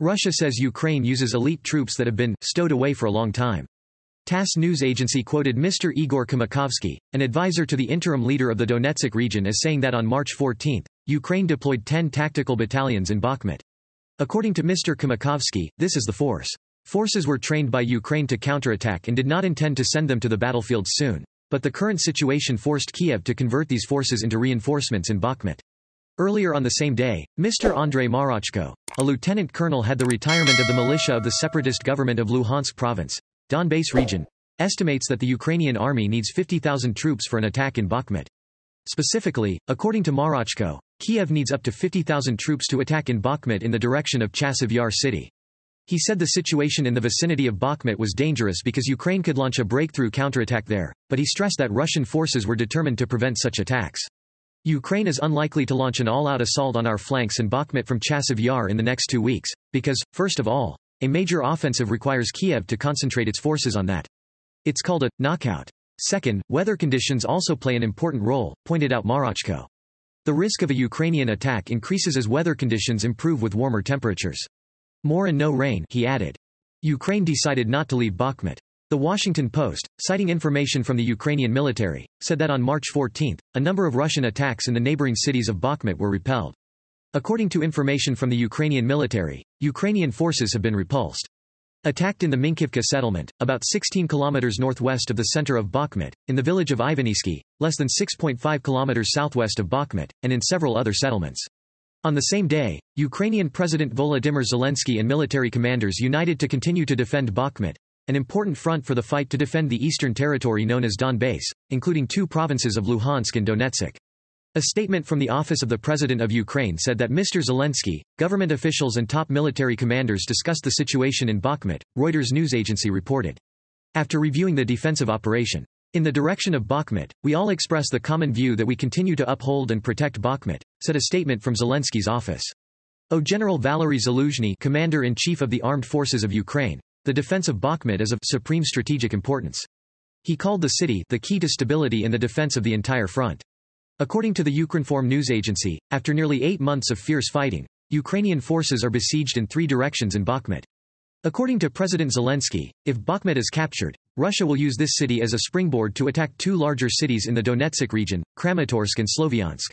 Russia says Ukraine uses elite troops that have been stowed away for a long time. TASS news agency quoted Mr. Igor Kimakovsky, an advisor to the interim leader of the Donetsk region as saying that on March 14, Ukraine deployed 10 tactical battalions in Bakhmut. According to Mr. Kimakovsky, this is the force. Forces were trained by Ukraine to counterattack and did not intend to send them to the battlefield soon. But the current situation forced Kiev to convert these forces into reinforcements in Bakhmut. Earlier on the same day, Mr. Andrei Marochko, a lieutenant colonel had the retirement of the militia of the separatist government of Luhansk province, Donbass region, estimates that the Ukrainian army needs 50,000 troops for an attack in Bakhmut. Specifically, according to Marochko, Kiev needs up to 50,000 troops to attack in Bakhmut in the direction of Chasiv Yar city. He said the situation in the vicinity of Bakhmut was dangerous because Ukraine could launch a breakthrough counterattack there, but he stressed that Russian forces were determined to prevent such attacks. Ukraine is unlikely to launch an all-out assault on our flanks and Bakhmut from Chasiv Yar in the next two weeks, because, first of all, a major offensive requires Kiev to concentrate its forces on that. It's called a knockout. Second, weather conditions also play an important role, pointed out Marochko. The risk of a Ukrainian attack increases as weather conditions improve with warmer temperatures. More and no rain, he added. Ukraine decided not to leave Bakhmut. The Washington Post, citing information from the Ukrainian military, said that on March 14, a number of Russian attacks in the neighboring cities of Bakhmut were repelled. According to information from the Ukrainian military, Ukrainian forces have been repulsed. Attacked in the Minkivka settlement, about 16 kilometers northwest of the center of Bakhmut, in the village of Ivanivsky, less than 6.5 kilometers southwest of Bakhmut, and in several other settlements. On the same day, Ukrainian President Volodymyr Zelensky and military commanders united to continue to defend Bakhmut, an important front for the fight to defend the eastern territory known as Donbass, including two provinces of Luhansk and Donetsk. A statement from the Office of the President of Ukraine said that Mr. Zelensky, government officials and top military commanders discussed the situation in Bakhmut, Reuters news agency reported. After reviewing the defensive operation, in the direction of Bakhmut, we all express the common view that we continue to uphold and protect Bakhmut, said a statement from Zelensky's office. O General Valery Zaluzhny Commander-in-Chief of the Armed Forces of Ukraine, the defense of Bakhmut is of supreme strategic importance. He called the city the key to stability in the defense of the entire front. According to the Ukrinform news agency, after nearly eight months of fierce fighting, Ukrainian forces are besieged in three directions in Bakhmut. According to President Zelensky, if Bakhmut is captured, Russia will use this city as a springboard to attack two larger cities in the Donetsk region, Kramatorsk and Sloviansk.